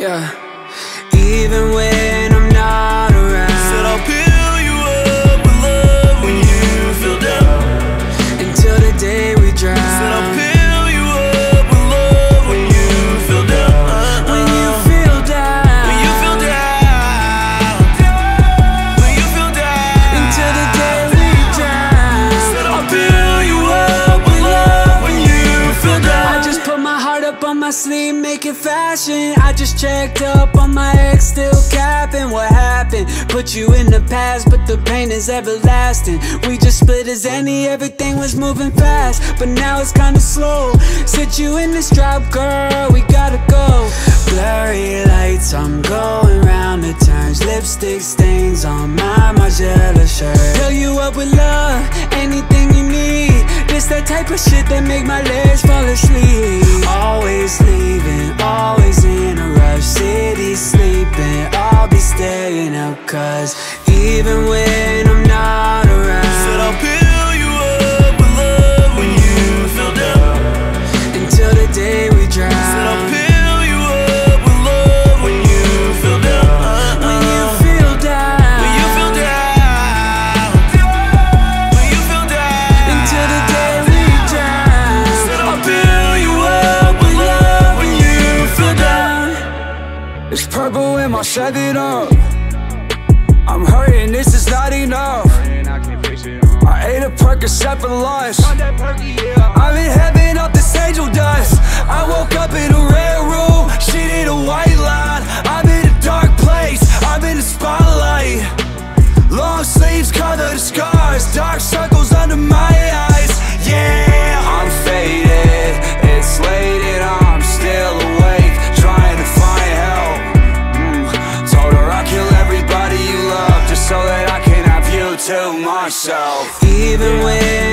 Yeah. Even when make it fashion. I just checked up on my ex, still capping. What happened? Put you in the past, but the pain is everlasting. We just split a Xanny, everything was moving fast, but now it's kinda slow. Sit you in this drop, girl, we gotta go. Blurry lights, I'm going round the turns. Lipstick stains on my Margiela shirt. Fill you up with love, type of shit that make my legs fall asleep. Always leaving, always in a rush. City sleeping, I'll be staying up. Cause even when purple in my Chevy up. I'm hurting, this is not enough. I ate a perk Percocet for lunch. I'm in heaven up this angel dust. I woke up in a red room, she in a white line. I'm in a dark place, I'm in the spotlight. Long sleeves cover the scars, dark circles. myself Even when